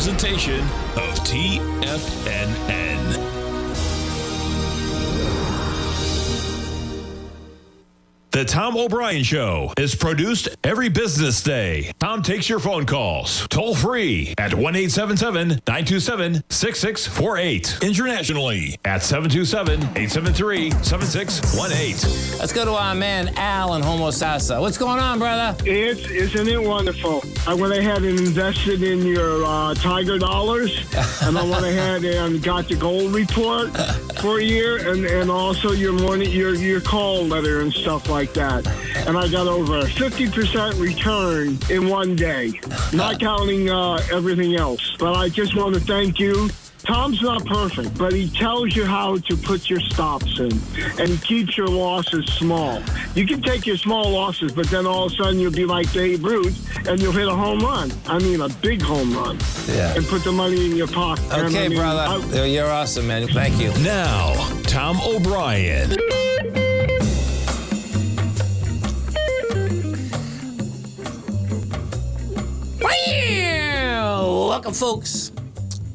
presentation of TFNN. The Tom O'Brien Show is produced every business day. Tom takes your phone calls toll free at 1 877 927 6648. Internationally at 727 873 7618. Let's go to our man Al in Homosassa. What's going on, brother? It's isn't it wonderful? I went ahead and invested in your uh, Tiger dollars, and I went ahead and got the gold report for a year, and, and also your morning your your call letter and stuff like that. And I got over a fifty percent return in one day, not counting uh, everything else. But I just want to thank you. Tom's not perfect, but he tells you how to put your stops in, and keeps your losses small. You can take your small losses, but then all of a sudden you'll be like Babe Ruth, and you'll hit a home run. I mean, a big home run, Yeah. and put the money in your pocket. And Okay, I mean, brother. I- You're awesome, man. Thank you. Now, Tom O'Brien. Welcome, folks.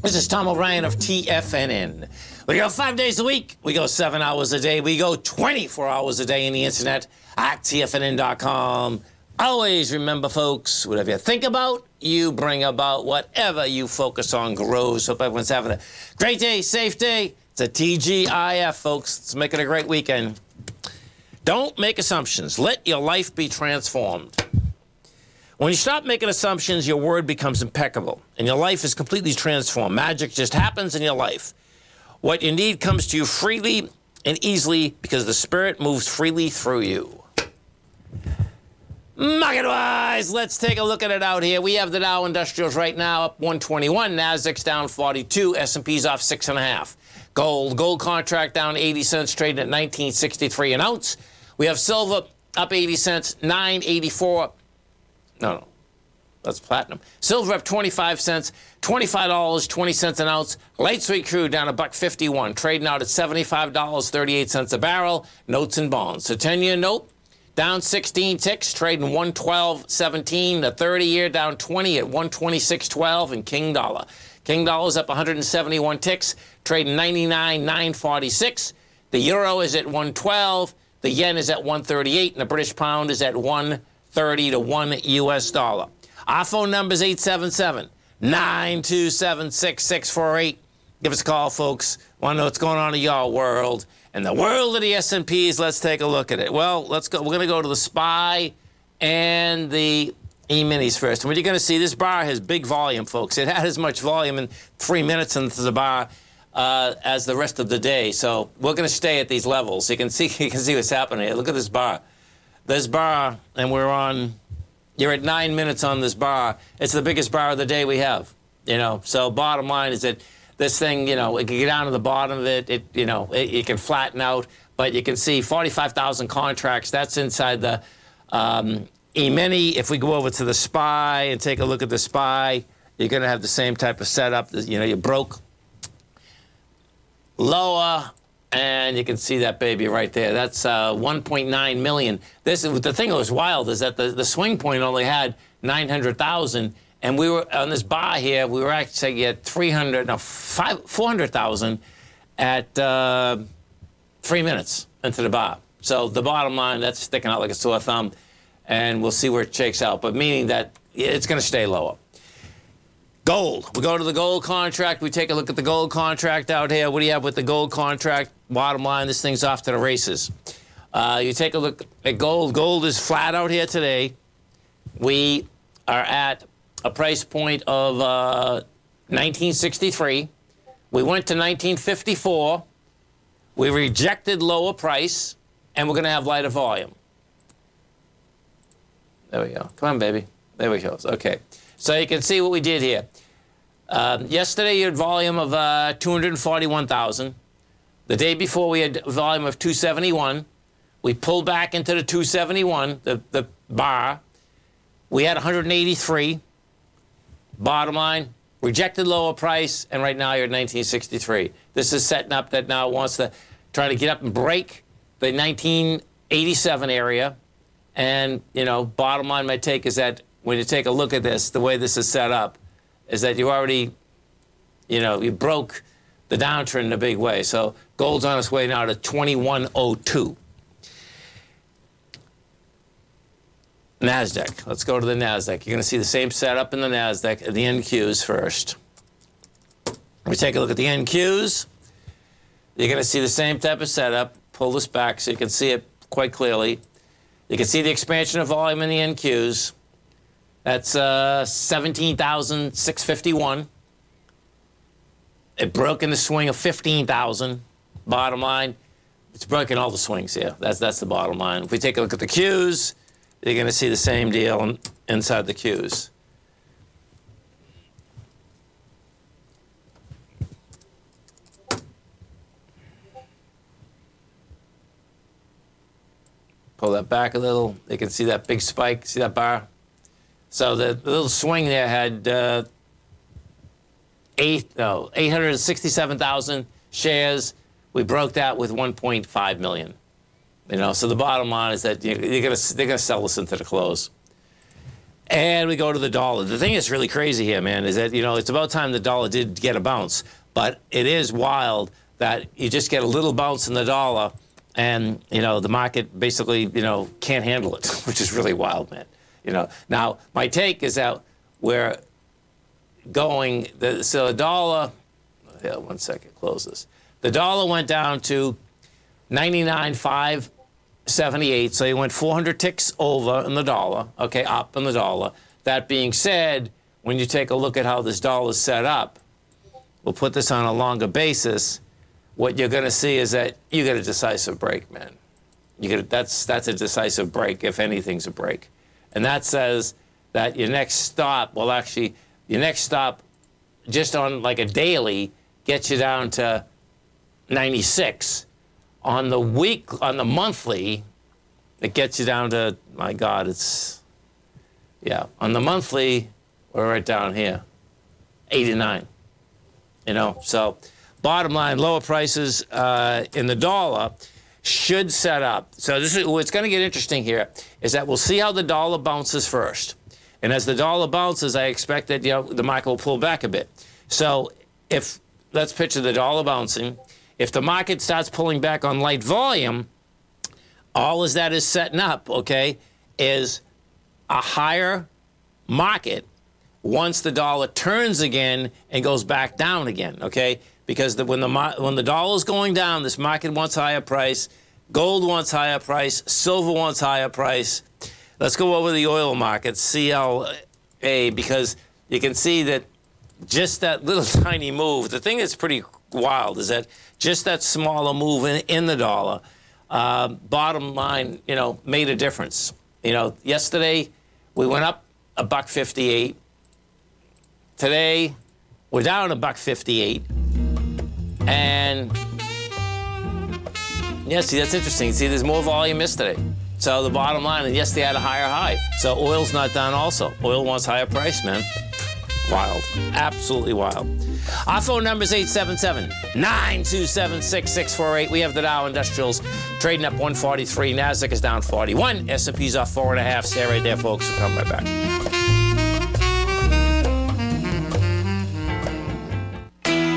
This is Tom O'Brien of TFNN. We go five days a week. We go seven hours a day. We go 24 hours a day in the internet at TFNN.com. Always remember, folks, whatever you think about, you bring about. Whatever you focus on grows. Hope everyone's having a great day, safe day. It's a TGIF, folks. Let's make it a great weekend. Don't make assumptions. Let your life be transformed. When you stop making assumptions, your word becomes impeccable and your life is completely transformed. Magic just happens in your life. What you need comes to you freely and easily because the Spirit moves freely through you. Market wise, let's take a look at it out here. We have the Dow Industrials right now up 121, Nasdaq's down 42, S&P's off six and a half. Gold, gold contract down 80 cents, trading at 1963 an ounce. We have silver up 80 cents, 984. No, no. That's platinum. Silver up 25 cents, $25, 20 cents an ounce. Light sweet crude down a buck 51, trading out at $75.38 a barrel. Notes and bonds. The 10-year note down 16 ticks, trading 112.17. The 30-year down 20 at 126.12 and King Dollar. King Dollar's up 171 ticks, trading 99.946. The euro is at 112. The yen is at 138, and the British pound is at 130 to 1 US dollar. Our phone number is 877 927 6648. Give us a call, folks. Want to know what's going on in y'all world. And the world of the S&Ps, let's take a look at it. Well, let's go. We're going to go to the SPY and the E-minis first. And what you're going to see, this bar has big volume, folks. It had as much volume in three minutes into the bar uh, as the rest of the day. So we're going to stay at these levels. You can see you can see what's happening. here. Look at this bar. This bar, and we're on. You're at nine minutes on this bar. It's the biggest bar of the day we have. You know. So bottom line is that this thing, you know, it can get down to the bottom of it. It, you know, it, it can flatten out. But you can see 45,000 contracts. That's inside the um, E-mini. If we go over to the SPY and take a look at the SPY, you're going to have the same type of setup. You know, you broke lower, and you can see that baby right there. That's uh, 1.9 million. This is the thing that was wild is that the, the swing point only had 900,000, and we were on this bar here. We were actually at 300, no, five, 400,000 at uh, three minutes into the bar. So the bottom line, that's sticking out like a sore thumb, and we'll see where it shakes out. But meaning that it's going to stay lower. Gold. We go to the gold contract. We take a look at the gold contract out here. What do you have with the gold contract? Bottom line, this thing's off to the races. Uh, you take a look at gold. Gold is flat out here today. We are at a price point of uh, 1963. We went to 1954. We rejected lower price, and we're going to have lighter volume. There we go. Come on, baby. There we go. Okay. So you can see what we did here. Um, yesterday, you had volume of uh, 241,000. The day before, we had volume of 271. We pulled back into the 271, the, the bar. We had 183. Bottom line, rejected lower price, and right now you're at 1963. This is setting up that now it wants to try to get up and break the 1987 area. And, you know, bottom line, my take is that when you take a look at this, the way this is set up, is that you already, you know, you broke the downtrend in a big way. So gold's on its way now to 2102. NASDAQ. Let's go to the NASDAQ. You're going to see the same setup in the NASDAQ the NQs first. We take a look at the NQs. You're going to see the same type of setup. Pull this back so you can see it quite clearly. You can see the expansion of volume in the NQs. That's uh, 17,651. It broke in the swing of 15,000. Bottom line, it's broken all the swings here. That's, that's the bottom line. If we take a look at the Qs, you're going to see the same deal inside the Qs. Pull that back a little. You can see that big spike. See that bar? So the, little swing there had uh, eight, no, 867,000 shares. We broke that with 1.5 million. You know, so the bottom line is that you're gonna, they're going to sell this into the close. And we go to the dollar. The thing that's really crazy here, man, is that, you know, it's about time the dollar did get a bounce. But it is wild that you just get a little bounce in the dollar and, you know, the market basically, you know, can't handle it, which is really wild, man. You know, now my take is that we're going, the, so the dollar, yeah, one second, close this. The dollar went down to 99.5 78. So you went 400 ticks over in the dollar, okay, up in the dollar. That being said, when you take a look at how this dollar is set up, we'll put this on a longer basis. What you're going to see is that you get a decisive break, man. You get a, that's that's a decisive break, if anything's a break, and that says that your next stop, well, actually, your next stop, just on like a daily, gets you down to 96 on the week, on the monthly, it gets you down to, my God, it's, yeah, on the monthly, we're right down here, 89. You know, so bottom line, lower prices uh, in the dollar should set up. So this is what's going to get interesting here is that we'll see how the dollar bounces first. And as the dollar bounces, I expect that you know the market will pull back a bit. So if let's picture the dollar bouncing, if the market starts pulling back on light volume, all as that is setting up, okay, is a higher market once the dollar turns again and goes back down again, okay? Because the, when the when the dollar is going down, this market wants higher price, gold wants higher price, silver wants higher price. Let's go over the oil market, CLA, because you can see that just that little tiny move. The thing that's pretty wild is that just that smaller move in, in the dollar, uh, bottom line, you know, made a difference. You know, yesterday we went up a buck 58. Today we're down a buck 58. And yeah, see, that's interesting. See, there's more volume yesterday. So the bottom line, and yes, they had a higher high. So oil's not down also. Oil wants higher price, man. Wild. Absolutely wild. Our phone number is 877 927 6648. We have the Dow Industrials trading up 143. NASDAQ is down 41. S&P's off 4.5. Stay right there, folks. We'll come right back.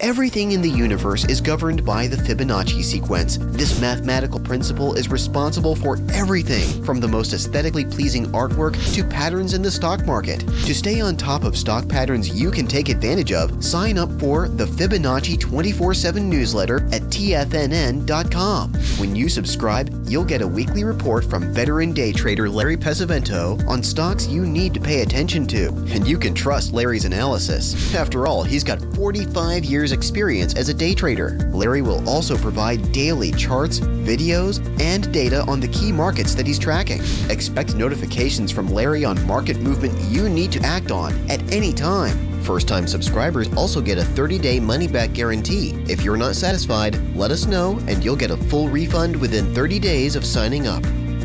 Everything in the universe is governed by the Fibonacci sequence. This mathematical principle is responsible for everything from the most aesthetically pleasing artwork to patterns in the stock market. To stay on top of stock patterns you can take advantage of, sign up for the Fibonacci 24 7 newsletter at TFNN.com. When you subscribe, you'll get a weekly report from veteran day trader Larry Pesavento on stocks you need to pay attention to. And you can trust Larry's analysis. After all, he's got 45 years experience as a day trader. Larry will also provide daily charts, videos, and data on the key markets that he's tracking. Expect notifications from Larry on market movement you need to act on at any time. First time subscribers also get a 30 day money back guarantee. If you're not satisfied, let us know and you'll get a full refund within 30 days of signing up.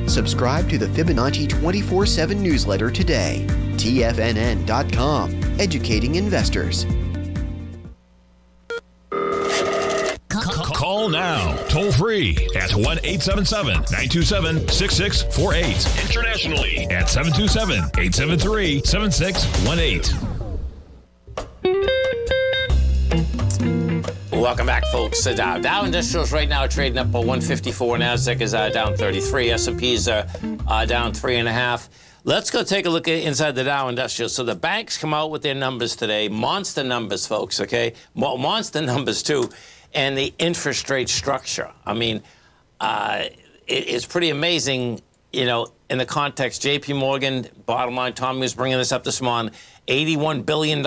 Subscribe to the Fibonacci 24 7 newsletter today. TFNN.com, educating investors. Call now, toll free at 1 877 927 6648. Internationally at 727 873 7618. Welcome back, folks. Uh, Dow, Dow Industrials right now trading up by 154. Nasdaq is uh, down 33. S&P is uh, uh, down three and a half. Let's go take a look at inside the Dow Industrial. So the banks come out with their numbers today, monster numbers, folks. Okay, monster numbers too and the interest rate structure. I mean, uh, it, it's pretty amazing, you know, in the context. J.P. Morgan, bottom line, Tommy was bringing this up this morning, $81 billion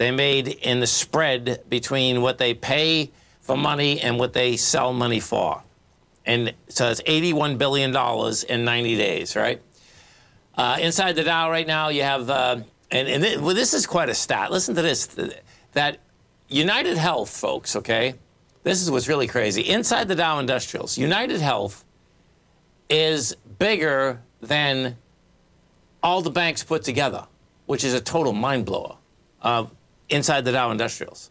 they made in the spread between what they pay for money and what they sell money for. And so it's $81 billion in 90 days, right? Uh, inside the Dow right now, you have, uh, and, and th- well, this is quite a stat. Listen to this that United Health, folks, okay? This is what's really crazy. Inside the Dow Industrials, United Health is bigger than all the banks put together, which is a total mind blower uh, inside the Dow Industrials.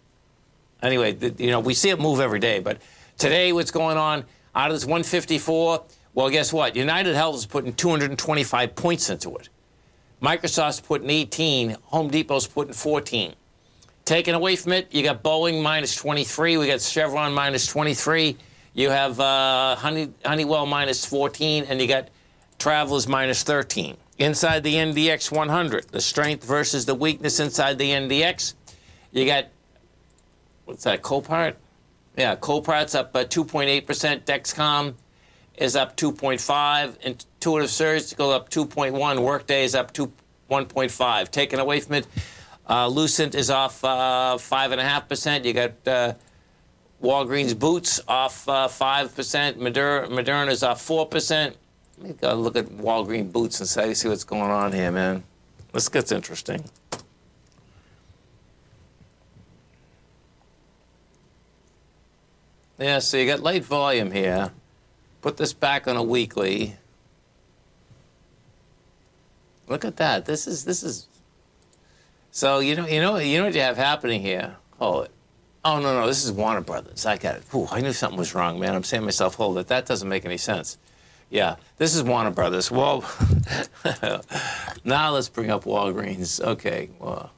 Anyway, the, you know, we see it move every day, but today what's going on out of this 154, well, guess what? United Health is putting 225 points into it. Microsoft's putting 18, Home Depot's putting 14. Taken away from it, you got Boeing minus 23. We got Chevron minus 23. You have uh, Honey, Honeywell minus 14, and you got Travelers minus 13. Inside the NDX 100, the strength versus the weakness inside the NDX, you got, what's that, Copart? Yeah, Copart's up 2.8%. Uh, Dexcom is up 2.5. Intuitive Surgical up 2.1. Workday is up 2, 1.5. Taken away from it, uh, Lucid is off uh, five and a half percent. You got uh, Walgreens Boots off uh, five percent. Moderna, is off four percent. Let me go look at Walgreens Boots and see what's going on here, man. This gets interesting. Yeah, so you got late volume here. Put this back on a weekly. Look at that. This is this is so you know, you know, you know what you have happening here. Oh, oh no, no, this is Warner Brothers. I got it. Ooh, I knew something was wrong, man. I'm saying to myself, hold it. That doesn't make any sense. Yeah, this is Warner Brothers. Well, now let's bring up Walgreens. Okay, well.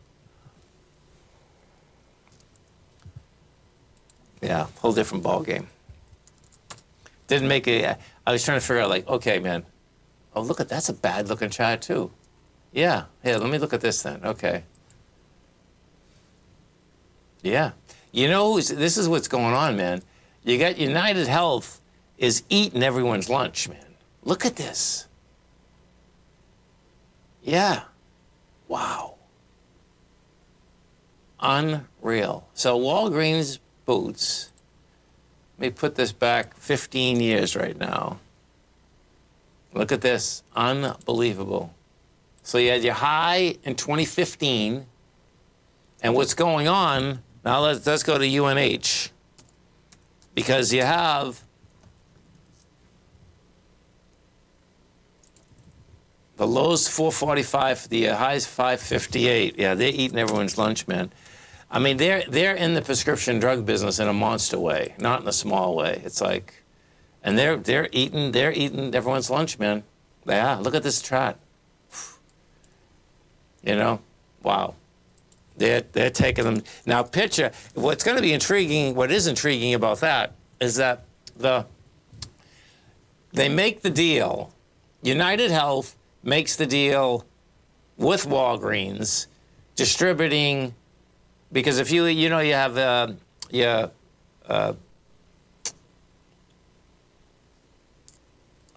Yeah, whole different ball game. Didn't make a. I was trying to figure out, like, okay, man. Oh, look at that's a bad looking chart too. Yeah, yeah. Let me look at this then. Okay. Yeah. You know, this is what's going on, man. you got United Health is eating everyone's lunch, man. Look at this. Yeah. Wow. Unreal. So Walgreens boots, let me put this back 15 years right now. Look at this. Unbelievable. So you had your high in 2015. And what's going on, now let's, let's go to UNH. Because you have the low's 445, the high's 558. Yeah, they're eating everyone's lunch, man. I mean, they're they're in the prescription drug business in a monster way, not in a small way. It's like, and they're they're eating they're eating everyone's lunch, man. Yeah, look at this chart. You know, wow. They're they're taking them now. Picture what's going to be intriguing. What is intriguing about that is that the they make the deal. United Health makes the deal with Walgreens, distributing because if you you know you have uh, yeah. Uh,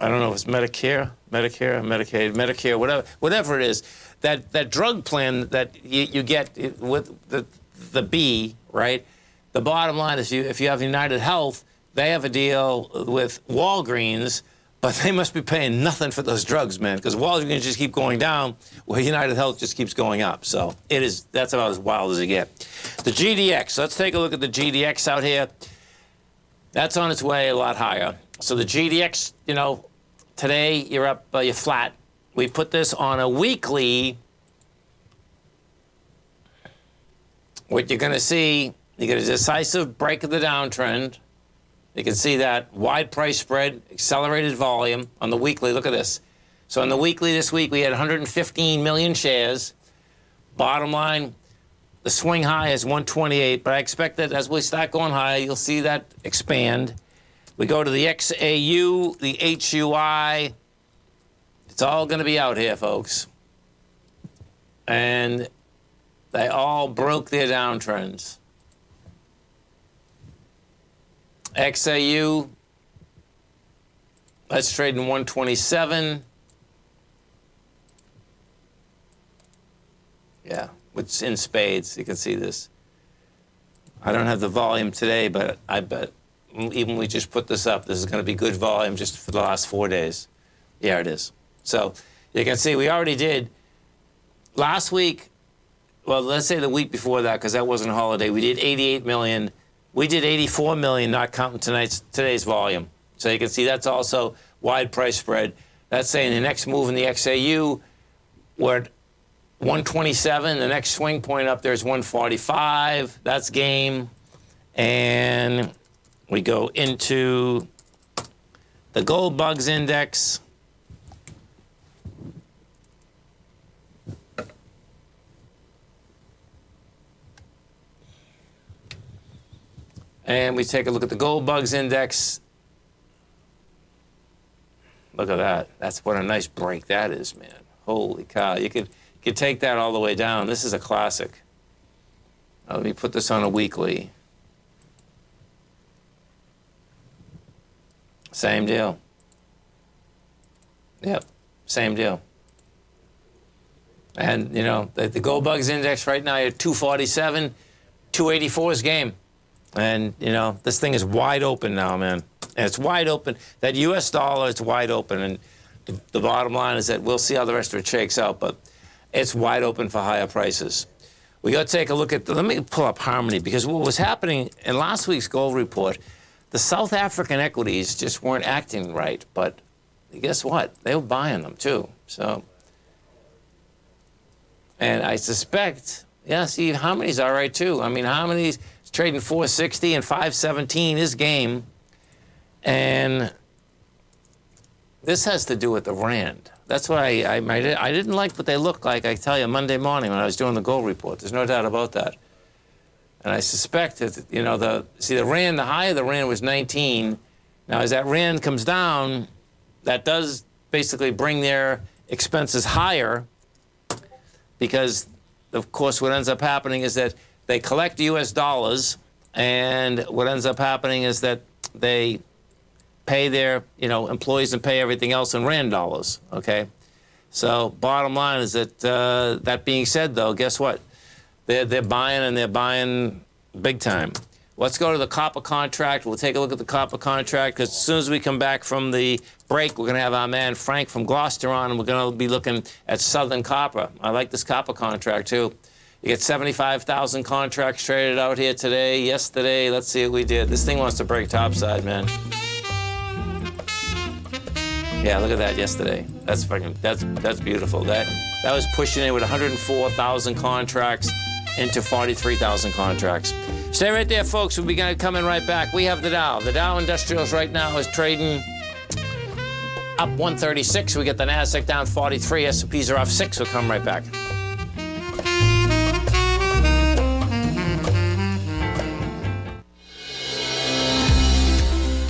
I don't know if it's Medicare, Medicare, Medicaid, Medicare, whatever, whatever it is. That that drug plan that you, you get with the the B, right? The bottom line is, you if you have United Health, they have a deal with Walgreens, but they must be paying nothing for those drugs, man, because Walgreens just keep going down, where United Health just keeps going up. So it is that's about as wild as it gets. The GDX. Let's take a look at the GDX out here. That's on its way a lot higher. So the GDX, you know, today you're up, uh, you're flat. We put this on a weekly. What you're going to see, you get a decisive break of the downtrend. You can see that wide price spread, accelerated volume on the weekly. Look at this. So on the weekly this week, we had 115 million shares. Bottom line, the swing high is 128, but I expect that as we start going higher, you'll see that expand. We go to the XAU, the HUI. It's all going to be out here, folks. And they all broke their downtrends. XAU, let's trade in 127. Yeah, it's in spades. You can see this. I don't have the volume today, but I bet even we just put this up, this is going to be good volume just for the last four days. Yeah, it is. So you can see we already did last week. Well, let's say the week before that, because that wasn't a holiday. We did 88 million. We did 84 million, not counting tonight's today's volume. So you can see that's also wide price spread. That's saying the next move in the XAU, we're at 127. The next swing point up there is 145. That's game. And we go into the gold bugs index. And we take a look at the gold bugs index. Look at that. That's what a nice break that is, man. Holy cow. You could, you could take that all the way down. This is a classic. Now, let me put this on a weekly. Same deal. Yep, same deal. And, you know, the, the gold bugs index right now at 247, 284 is game. And, you know, this thing is wide open now, man. And it's wide open. That U.S. dollar is wide open. And the, the bottom line is that we'll see how the rest of it shakes out, but it's wide open for higher prices. We got to take a look at, the, let me pull up Harmony, because what was happening in last week's gold report, the South African equities just weren't acting right, but guess what? They were buying them too. So, and I suspect, yeah, see, Harmony's all right too. I mean, Harmony's trading 460 and 517 is game. And this has to do with the Rand. That's why I, I, I didn't like what they looked like, I tell you, Monday morning when I was doing the gold report. There's no doubt about that. And I suspect that, you know, the, see, the Rand, the high of the Rand was 19. Now, as that Rand comes down, that does basically bring their expenses higher because, of course, what ends up happening is that they collect U.S. dollars, and what ends up happening is that they pay their you know employees and pay everything else in rand dollars. Okay, so bottom line is that uh, that being said, though, guess what? They're they're buying and they're buying big time. Let's go to the copper contract. We'll take a look at the copper contract because as soon as we come back from the break, we're going to have our man Frank from Gloucester on, and we're going to be looking at Southern Copper. I like this copper contract too. You get 75,000 contracts traded out here today, yesterday. Let's see what we did. This thing wants to break topside, man. Yeah, look at that yesterday. That's fucking that's that's beautiful. That that was pushing it with 104,000 contracts into 43,000 contracts. Stay right there, folks. We'll be in right back. We have the Dow. The Dow Industrials right now is trading up 136. We get the Nasdaq down 43. S&Ps are off six. We'll come right back.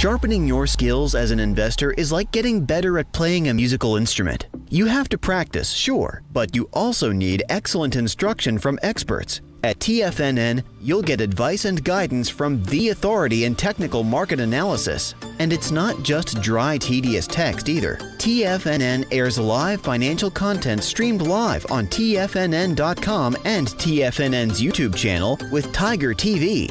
Sharpening your skills as an investor is like getting better at playing a musical instrument. You have to practice, sure, but you also need excellent instruction from experts. At TFNN, you'll get advice and guidance from the authority in technical market analysis. And it's not just dry, tedious text either. TFNN airs live financial content streamed live on TFNN.com and TFNN's YouTube channel with Tiger TV,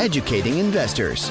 educating investors.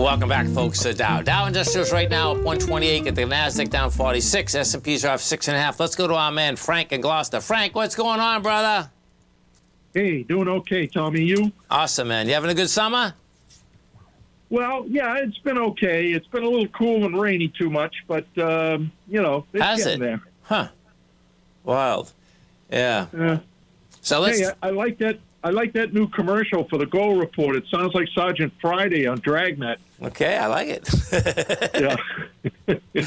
Welcome back, folks. To Dow. Dow Industrials right now up 128. Get the Nasdaq down 46. S&Ps are off six and a half. Let's go to our man Frank in Gloucester. Frank, what's going on, brother? Hey, doing okay, Tommy. You? Awesome, man. You having a good summer? Well, yeah, it's been okay. It's been a little cool and rainy too much, but um, you know, it's Has getting it? there. Huh. Wild. Yeah. Yeah. So let's. Hey, I, I like that. I like that new commercial for the Gold Report. It sounds like Sergeant Friday on Dragnet. Okay, I like it. Yeah.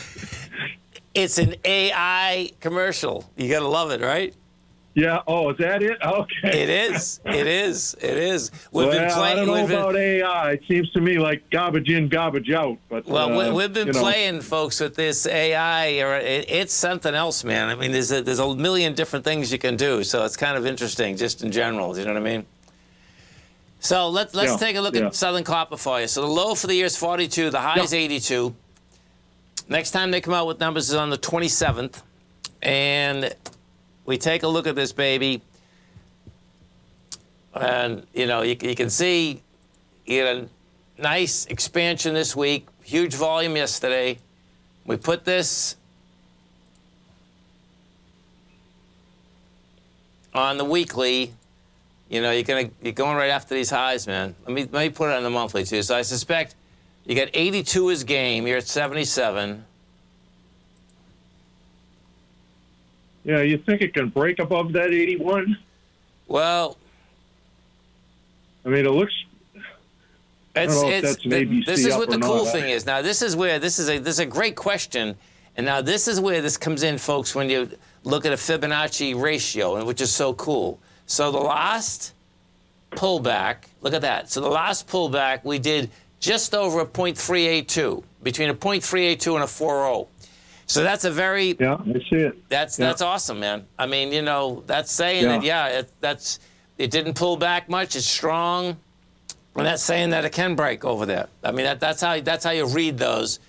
it's an AI commercial. You gotta love it, right? Yeah. Oh, is that it? Okay. It is. It is. It is. We've well, been playing. I don't know been- about AI. It seems to me like garbage in, garbage out. But Well, uh, we, we've been you know. playing, folks, with this AI, or it, it's something else, man. I mean, there's a, there's a million different things you can do, so it's kind of interesting, just in general. Do you know what I mean? So let's let's Yeah, take a look yeah. at Southern Copper for you. So the low for the year is 42, the high is 82. Next time they come out with numbers is on the 27th, and we take a look at this baby. And you know, you, you can see you get a nice expansion this week, huge volume yesterday. We put this on the weekly. You know, you're gonna you're going right after these highs, man. Let me let me put it on the monthly too. So I suspect you got 82 is game. You're at 77. Yeah, you think it can break above that 81? Well, I mean, it looks. It's, it's, that's an th- ABC this is what the cool not. thing is. Now, this is where this is a this is a great question, and now this is where this comes in, folks. When you look at a Fibonacci ratio, and which is so cool. So the last pullback, look at that. So the last pullback we did just over a .382, between a .382 and a 4.0. So that's a very Yeah, I see it. that's Yeah. that's awesome, man. I mean, you know, that's saying Yeah. that yeah, it, that's it didn't pull back much. It's strong, and that's saying that it can break over there. I mean, that, that's how that's how you read those.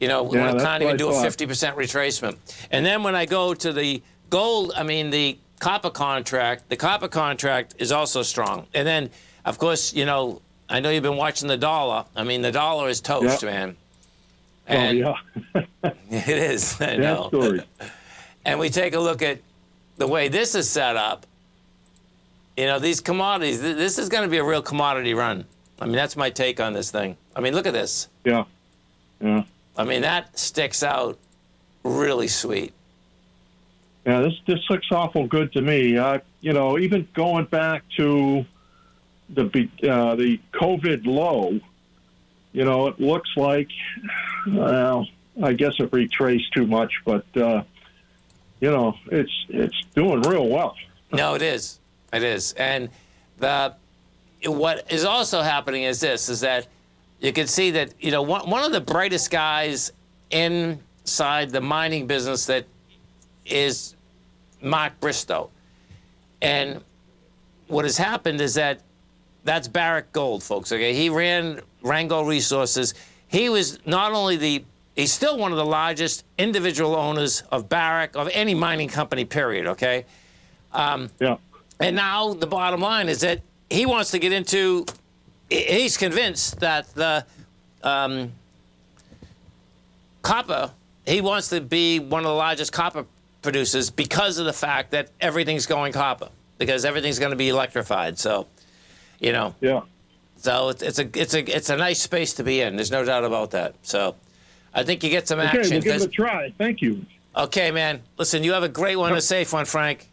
You know, Yeah, when that's can't even I do a fifty percent retracement. And then when I go to the gold, I mean the copper contract. The copper contract is also strong. And then, of course, you know, I know you've been watching the dollar. I mean, the dollar is toast, Yeah. man. Oh, And yeah. it is. I know story. and we take a look at the way this is set up, you know, these commodities, th- this is going to be a real commodity run. I mean, that's my take on this thing. I mean, look at this. Yeah. Yeah. I mean, that sticks out really sweet. Yeah, this this looks awful good to me. Uh, you know, even going back to the uh, the COVID low, you know, it looks like, well, I guess it retraced too much, but uh, you know, it's it's doing real well. No, it is. It is. And the what is also happening is this: is that you can see that you know one, one of the brightest guys inside the mining business that is Mark Bristow, and what has happened is that that's Barrick Gold, folks. Okay, he ran Randgold Resources. He was not only the he's still one of the largest individual owners of Barrick of any mining company. Period. Okay. Um, Yeah. and now the bottom line is that he wants to get into, he's convinced that the um, copper. He wants to be one of the largest copper producers because of the fact that everything's going copper because everything's going to be electrified. So, you know, Yeah. So it's, it's a it's a it's a nice space to be in. There's no doubt about that. So, I think you get some Okay, action. we'll give it a try. Thank you. okay, man. Listen, you have a great one, a safe one, Frank.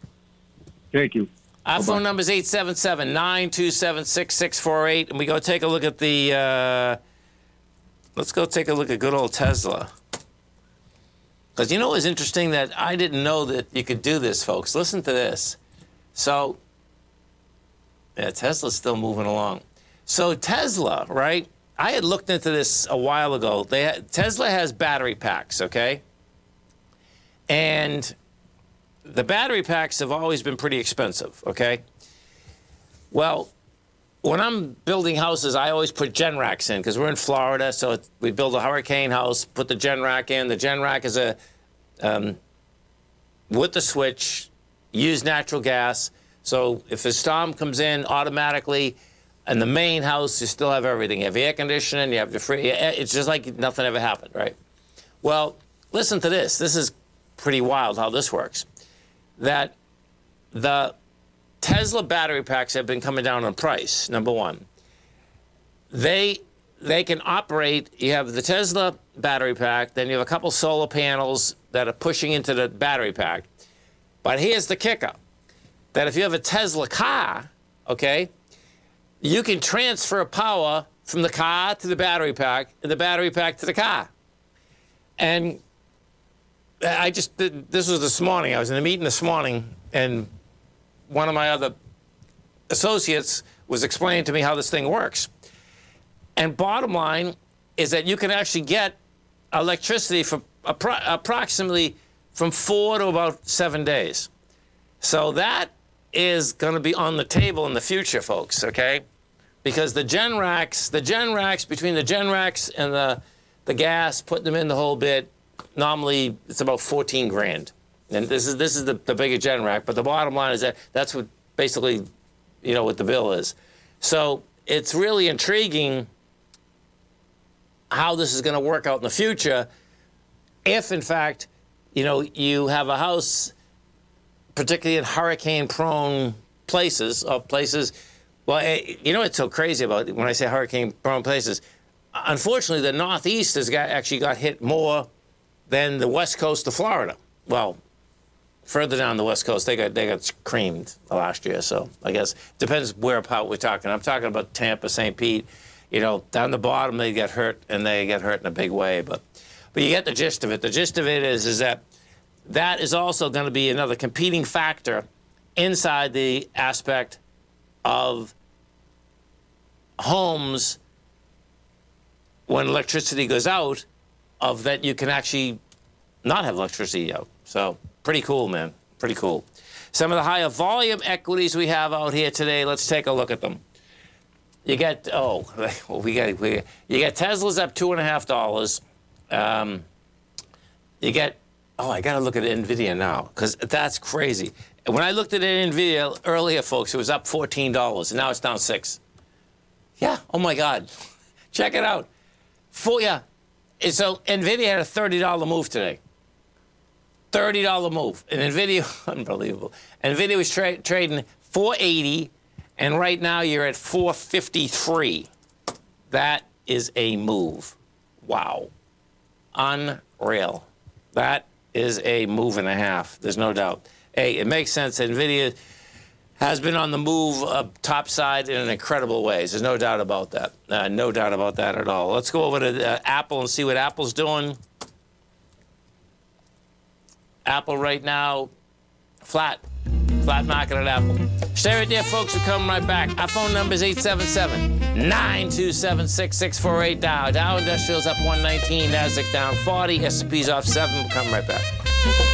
Thank you. Our phone number is 877 927 6648. And we go take a look at the. Uh, let's go take a look at good old Tesla. Because you know what's interesting? That I didn't know that you could do this, folks. Listen to this. So, yeah, Tesla's still moving along. So, Tesla, right? I had looked into this a while ago. They ha- Tesla has battery packs, okay? And the battery packs have always been pretty expensive, okay? Well, when I'm building houses, I always put Generacs in because we're in Florida. So it, we build a hurricane house, put the Generac in. The Generac is a um, with the switch, use natural gas. So if a storm comes in, automatically, in the main house, you still have everything. You have air conditioning, you have the free. It's just like nothing ever happened, right? Well, listen to this. This is pretty wild how this works. That the Tesla battery packs have been coming down in price. Number one, they they can operate. You have the Tesla battery pack, then you have a couple solar panels that are pushing into the battery pack. But here's the kicker: that if you have a Tesla car, okay, you can transfer power from the car to the battery pack, and the battery pack to the car. And I just did this was this morning. I was in a meeting this morning, and one of my other associates was explaining to me how this thing works. And bottom line is that you can actually get electricity for appro- approximately from four to about seven days. So that is going to be on the table in the future, folks, okay? Because the Generacs, the Generacs between the Generacs and the, the gas, putting them in the whole bit, normally it's about 14 grand. And this is this is the, the bigger Generac, but the bottom line is that that's what basically, you know, what the bill is. So it's really intriguing how this is going to work out in the future if, in fact, you know, you have a house, particularly in hurricane-prone places, of places, well, eh, you know what's so crazy about it when I say hurricane-prone places? Unfortunately, the Northeast has got, actually got hit more than the west coast of Florida. Well, further down the west coast, they got they got creamed last year. So I guess depends where part we're talking. I'm talking about Tampa, St. Pete. You know, down the bottom they get hurt and they get hurt in a big way. But but you get the gist of it. The gist of it is is that that is also going to be another competing factor inside the aspect of homes when electricity goes out of that you can actually not have electricity out. So pretty cool, man. Pretty cool. Some of the higher volume equities we have out here today. Let's take a look at them. You get oh, well, we got we you get Tesla's up two and a half dollars. Um, you get oh, I got to look at Nvidia now because that's crazy. When I looked at it in Nvidia earlier, folks, it was up fourteen dollars, and now it's down six. Yeah. Oh my God. Check it out. Four. Yeah. So Nvidia had a thirty dollar move today. $30 move. And NVIDIA, unbelievable. NVIDIA was tra trading 480 and right now you're at 453. That is a move. Wow. Unreal. That is a move and a half. There's no doubt. Hey, it makes sense. NVIDIA has been on the move up top side in an incredible ways. There's no doubt about that. Uh, no doubt about that at all. Let's go over to uh, Apple and see what Apple's doing. Apple right now, flat. Flat market at Apple. Stay right there, folks. We're coming right back. Our phone number is 877 927 6648 Dow. Dow Industrials up 119, Nasdaq down 40, S&P's off 7. We'll come right back.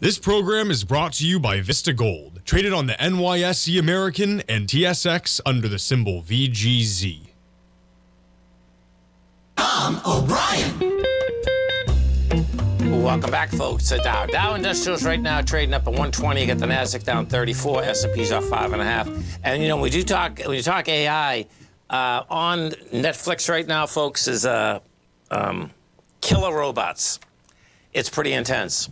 This program is brought to you by Vista Gold, traded on the NYSE American and TSX under the symbol VGZ. Tom O'Brien. Welcome back, folks. To Dow. Dow Industrials right now trading up at 120. You got the Nasdaq down 34. S&P's off five and a half. And you know, we do talk when you talk AI uh, on Netflix right now, folks, is uh, um, Killer Robots. It's pretty intense.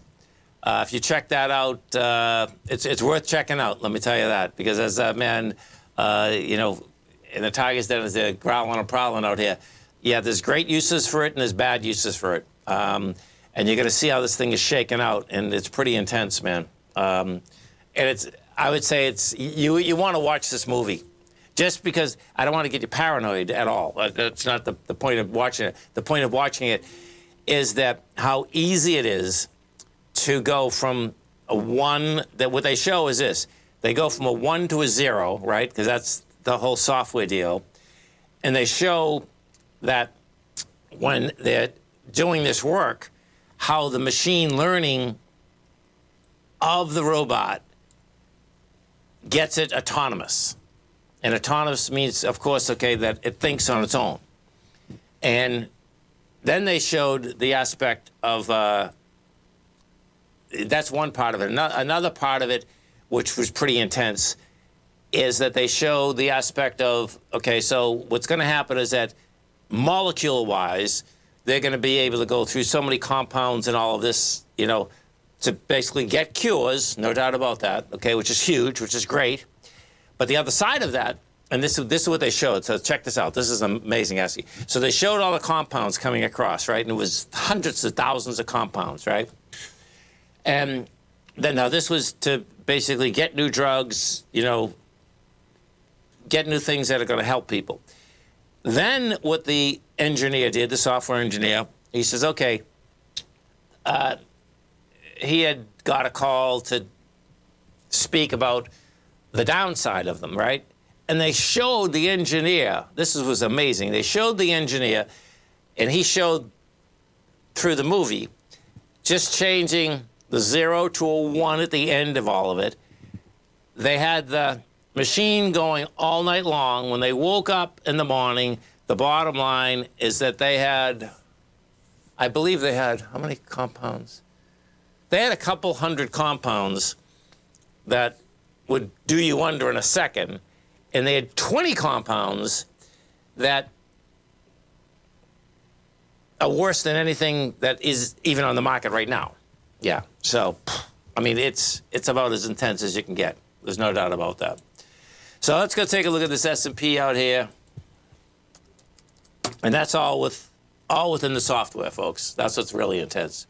Uh, if you check that out, uh, it's it's worth checking out. Let me tell you that because as a man, uh, you know, in the Tigers Den is they're growling and prowling out here. Yeah, there's great uses for it and there's bad uses for it. Um, and you're going to see how this thing is shaken out, and it's pretty intense, man. Um, and it's I would say it's you you want to watch this movie. Just because I don't want to get you paranoid at all. Uh, That's not the, the point of watching it. The point of watching it is that how easy it is to go from a one that what they show is this. They go from a one to a zero right? Because that's the whole software deal. And they show that when they're doing this work how the machine learning of the robot gets it autonomous. And autonomous means of course okay that it thinks on its own. And then they showed the aspect of uh, that's one part of it. Another part of it, which was pretty intense, is that they show the aspect of okay, so what's going to happen is that molecule wise, they're going to be able to go through so many compounds and all of this, you know, to basically get cures, no doubt about that, okay, which is huge, which is great. But the other side of that, and this, this is what they showed. So check this out. This is an amazing, Essie. So they showed all the compounds coming across, right? And it was hundreds of thousands of compounds, right? And then now this was to basically get new drugs, you know, get new things that are going to help people. Then what the engineer did, the software engineer, he says, okay, uh, he had got a call to speak about the downside of them, right? And they showed the engineer, this was amazing. They showed the engineer, and he showed through the movie just changing the zero to a one at the end of all of it. They had the machine going all night long. When they woke up in the morning, the bottom line is that they had, I believe they had, how many compounds? They had a couple hundred compounds that would do you under in a second. And they had 20 compounds that are worse than anything that is even on the market right now. Yeah. So, I mean, it's it's about as intense as you can get. There's no doubt about that. So let's go take a look at this S&P out here. And that's all with all within the software, folks. That's what's really intense.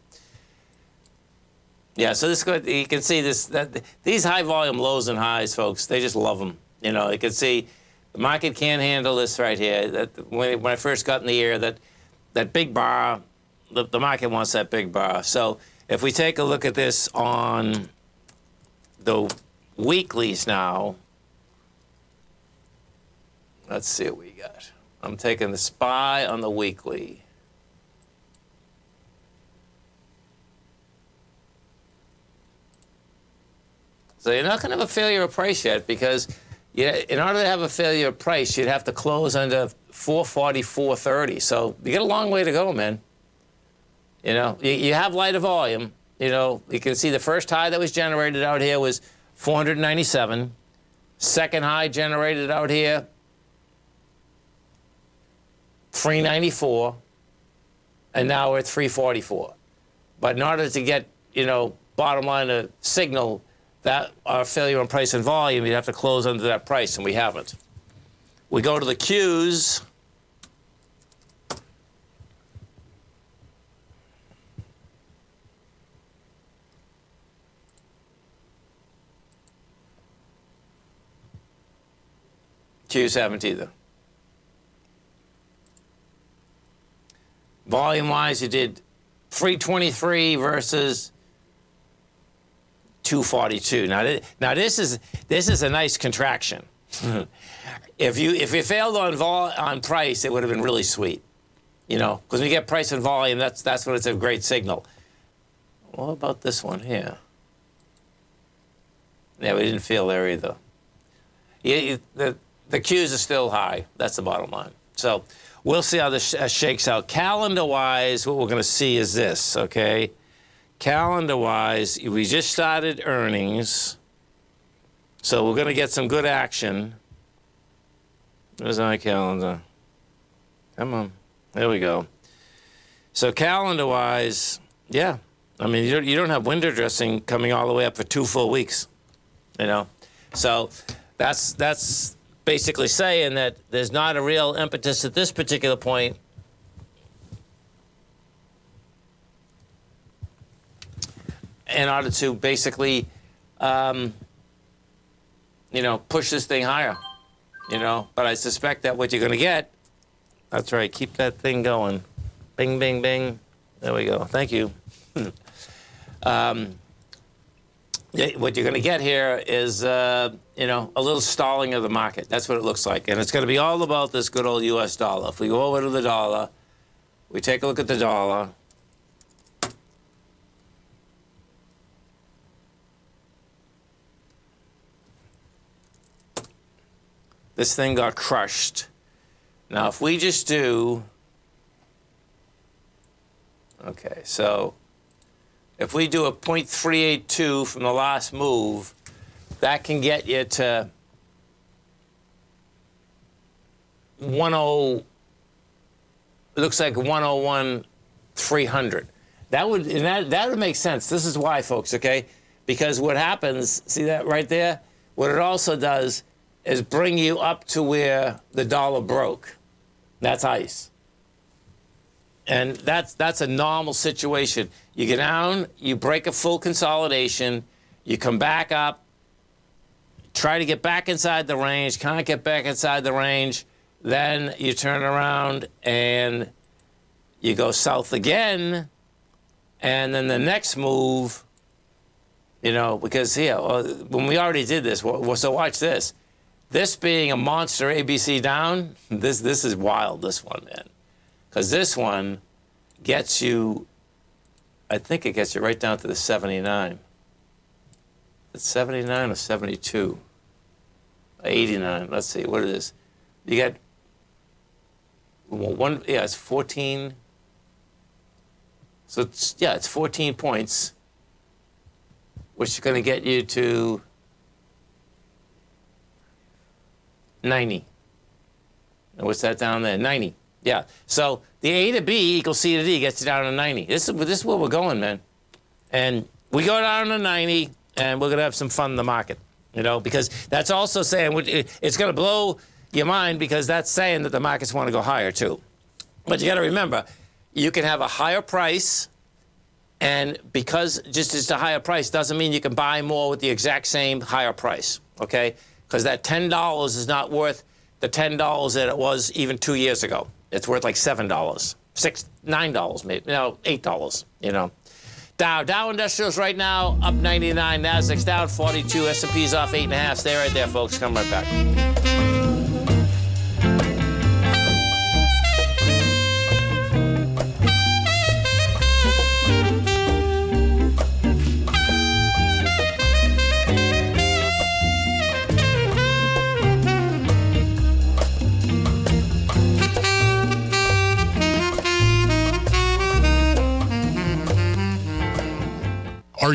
Yeah, so this you can see this that these high volume lows and highs, folks. They just love them. You know, you can see the market can't handle this right here. That when, when I first got in the year, that that big bar, the, the market wants that big bar. So if we take a look at this on the weeklies now, let's see what we got. I'm taking the SPY on the weekly. So you're not going to have a failure of price yet because Yeah, in order to have a failure of price, you'd have to close under 440, 430. So you got a long way to go, man. You know, you, you have lighter volume. You know, you can see the first high that was generated out here was 497. Second high generated out here, 394. And now we're at 344. But in order to get, you know, bottom line a signal that our failure on price and volume, you'd have to close under that price, and we haven't. We go to the Qs. Qs haven't either. Volume wise, you did 323 versus 242. Now, now this is this is a nice contraction. Mm-hmm. if you if you failed on vol on price, it would have been really sweet, you know, because when you get price and volume, that's that's when it's a great signal. What about this one here? Yeah, we didn't feel there either. Yeah, you, the the Qs are still high. That's the bottom line. So we'll see how this uh, shakes out. Calendar wise, what we're going to see is this. Okay, calendar wise, we just started earnings, so we're going to get some good action. Where's my calendar? Come on. There we go. So calendar wise, yeah. I mean, you don't, you don't have window dressing coming all the way up for two full weeks, you know. So that's that's basically saying that there's not a real impetus at this particular point in order to basically, um, you know, push this thing higher, you know. But I suspect that what you're going to get, that's right, keep that thing going. Bing, bing, bing. There we go. Thank you. um, what you're going to get here is, uh, you know, a little stalling of the market. That's what it looks like. And it's going to be all about this good old U.S. dollar. If we go over to the dollar, we take a look at the dollar. This thing got crushed. Now, if we just do, okay, so if we do a 0.382 from the last move, that can get you to 10, looks like 101 300. That would and that that would make sense. This is why, folks. Okay, because what happens? See that right there? What it also does is bring you up to where the dollar broke. That's ice. And that's that's a normal situation. You get down, you break a full consolidation, you come back up, try to get back inside the range, can't get back inside the range, then you turn around and you go south again, and then the next move, you know, because yeah, well, when we already did this, so watch this. This being a monster ABC down, this this is wild. This one, man because this one gets you, I think it gets you right down to the 79. It's 79 or 72? 89. Let's see, what it is. You got one, yeah, it's 14. So it's, yeah, it's 14 points, which is going to get you to 90. And what's that down there? 90. Yeah. So the A to B equals C to D gets you down to 90. This is, this is where we're going, man. And we go down to 90, and we're going to have some fun in the market, you know, because that's also saying it's going to blow your mind because that's saying that the markets want to go higher, too. But you got to remember, you can have a higher price, and because just it's a higher price doesn't mean you can buy more with the exact same higher price, okay? Because that $10 is not worth the $10 that it was even two years ago it's worth like seven dollars, six, nine dollars, maybe, no, eight dollars. You know. Dow Dow Industrials right now up 99, Nasdaq's down 42, S&P's off eight and a half. Stay right there, folks. Come right back.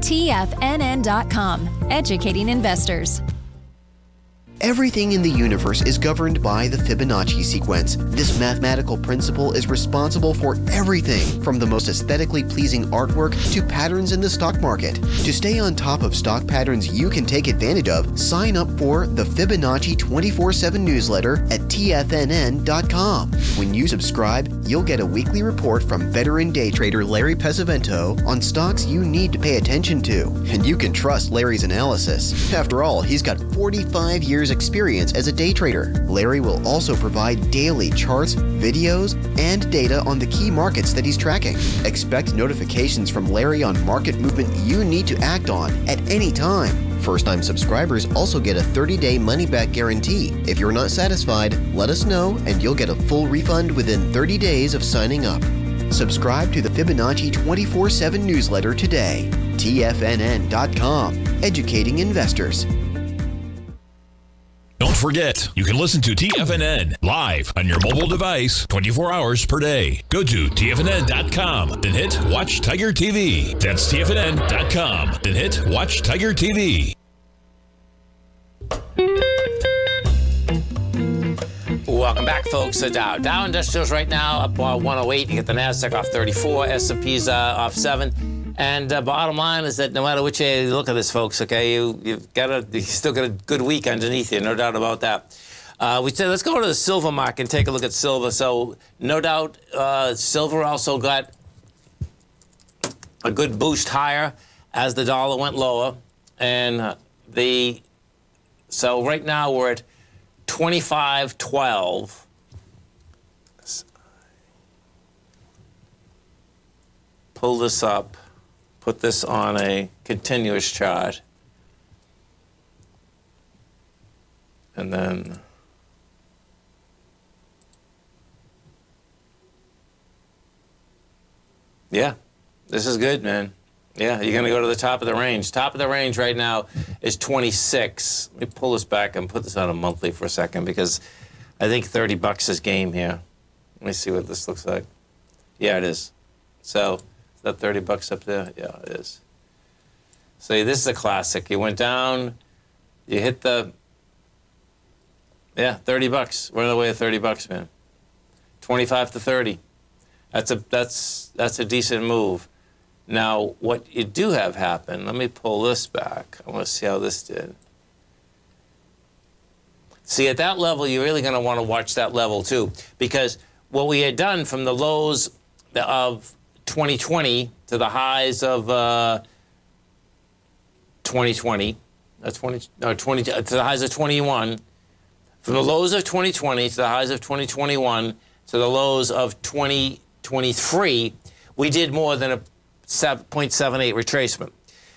TFNN.com, educating investors. Everything in the universe is governed by the Fibonacci sequence. This mathematical principle is responsible for everything from the most aesthetically pleasing artwork to patterns in the stock market. To stay on top of stock patterns you can take advantage of, sign up for the Fibonacci 24 7 newsletter at TFNN.com. When you subscribe, you'll get a weekly report from veteran day trader Larry Pesavento on stocks you need to pay attention to. And you can trust Larry's analysis. After all, he's got 45 years experience as a day trader. Larry will also provide daily charts, videos, and data on the key markets that he's tracking. Expect notifications from Larry on market movement you need to act on at any time. First time subscribers also get a 30 day money back guarantee. If you're not satisfied, let us know and you'll get a full refund within 30 days of signing up. Subscribe to the Fibonacci 24 7 newsletter today. TFNN.com, educating investors. Forget, you can listen to TFNN live on your mobile device 24 hours per day. Go to TFNN.com, then hit Watch Tiger TV. That's TFNN.com, then hit Watch Tiger TV. Welcome back, folks. The Dow. Dow Industrials right now up uh, 108. You get the Nasdaq off 34. S&P's uh, off seven. And uh, bottom line is that no matter which way you look at this, folks, okay, you you've got a you still got a good week underneath you, no doubt about that. Uh, we said let's go to the silver market and take a look at silver. So no doubt, uh, silver also got a good boost higher as the dollar went lower, and uh, the so right now we're at 25.12. Pull this up, put this on a continuous chart, and then yeah, this is good, man. Yeah, you're going to go to the top of the range. Top of the range right now is 26. Let me pull this back and put this on a monthly for a second because I think 30 bucks is game here. Let me see what this looks like. Yeah, it is. So, that 30 bucks up there? Yeah, it is. So, this is a classic. You went down, you hit the, yeah, 30 bucks. We're on the way to 30 bucks, man. 25 to 30. That's a, that's, that's a decent move. Now, what you do have happen, let me pull this back. I want to see how this did. See, at that level, you're really going to want to watch that level too, because what we had done from the lows of 2020 to the highs of uh, 2020, uh, 20, no, 20 to the highs of 21, from the lows of 2020 to the highs of 2021 to the lows of 2023, we did more than a 0.78 retracement.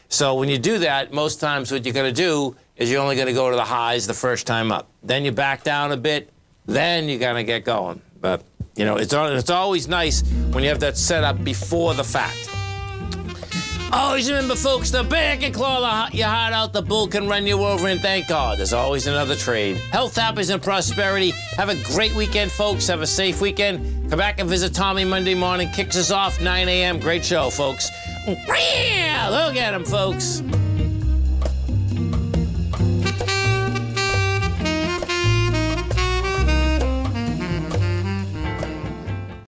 So when you do that, most times what you're going to do is you're only going to go to the highs the first time up. Then you back down a bit, then you're going to get going. But, you know, it's, it's always nice when you have that set up before the fact. Always remember, folks, the bear can claw your heart out, the bull can run you over, and thank God, there's always another trade. Health, happiness, and prosperity. Have a great weekend, folks. Have a safe weekend. Come back and visit Tommy Monday morning. Kicks us off 9 a.m. Great show, folks. Look at him, folks.